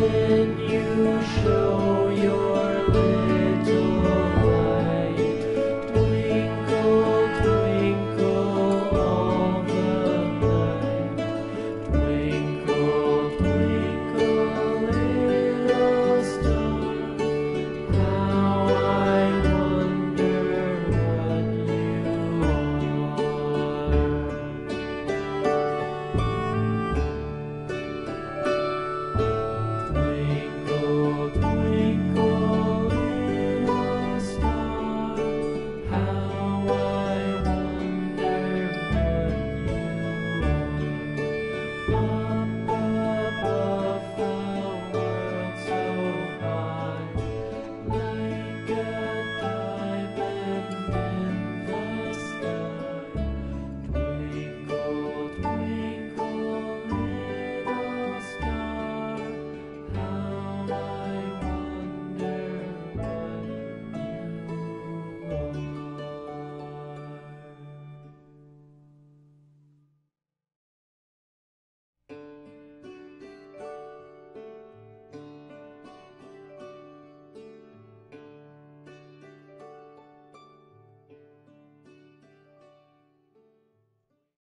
then you show